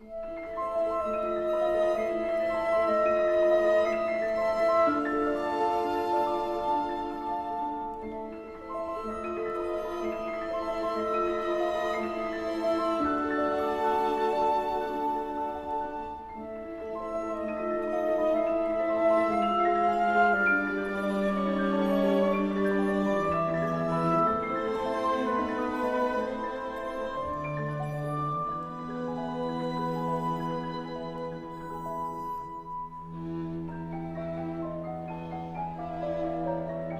Bye.